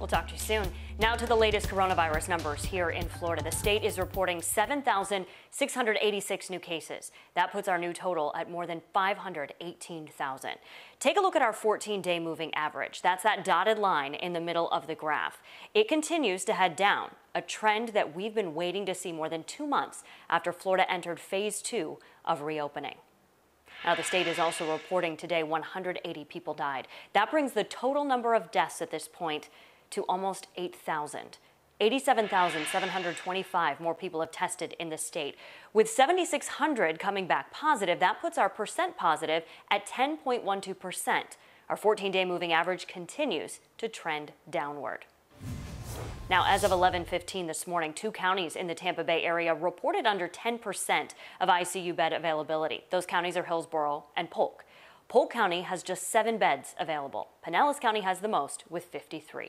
We'll talk to you soon. Now to the latest coronavirus numbers here in Florida. The state is reporting 7,686 new cases. That puts our new total at more than 518,000. Take a look at our 14 day moving average. That's that dotted line in the middle of the graph. It continues to head down, a trend that we've been waiting to see more than two months after Florida entered phase two of reopening. Now, the state is also reporting today 180 people died. That brings the total number of deaths at this point to almost 8,000. 87,725 more people have tested in the state. With 7,600 coming back positive, that puts our percent positive at 10.12%. Our 14 day moving average continues to trend downward. Now, as of 11:15 this morning, two counties in the Tampa Bay area reported under 10% of ICU bed availability. Those counties are Hillsborough and Polk. Polk County has just seven beds available. Pinellas County has the most with 53.